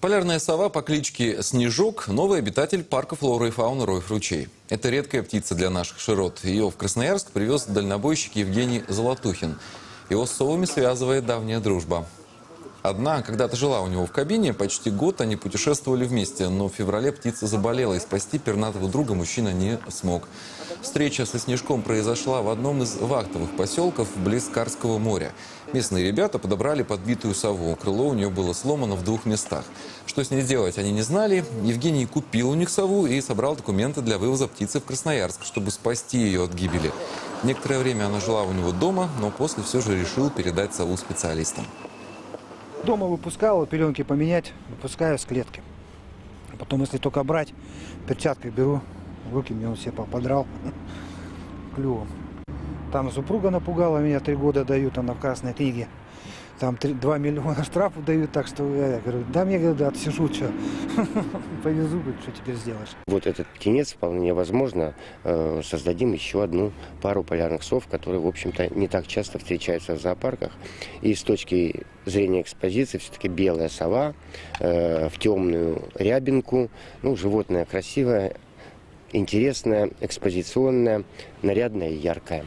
Полярная сова по кличке Снежок – новый обитатель парка флоры и фауны Ройф-Ручей. Это редкая птица для наших широт. Ее в Красноярск привез дальнобойщик Евгений Золотухин. Его с совами связывает давняя дружба. Одна когда-то жила у него в кабине, почти год они путешествовали вместе, но в феврале птица заболела, и спасти пернатого друга мужчина не смог. Встреча со Снежком произошла в одном из вахтовых поселков близ Карского моря. Местные ребята подобрали подбитую сову. Крыло у нее было сломано в двух местах. Что с ней делать, они не знали. Евгений купил у них сову и собрал документы для вывоза птицы в Красноярск, чтобы спасти ее от гибели. Некоторое время она жила у него дома, но после все же решил передать сову специалистам. Дома выпускал, пеленки поменять, выпускаю с клетки. А Потом, если только брать, перчаткой беру, руки мне он все подрал клювом. Там супруга напугала меня, три года дают, она в красной книге. Там 2 миллиона штрафов дают, так что я, я говорю, да мне да, отсижу, что. Повезу, что теперь сделаешь. Вот этот птенец вполне возможно э, создадим еще одну пару полярных сов, которые, в общем-то, не так часто встречаются в зоопарках. И с точки зрения экспозиции все-таки белая сова э, в темную рябинку. Ну, животное красивое, интересное, экспозиционное, нарядное и яркое.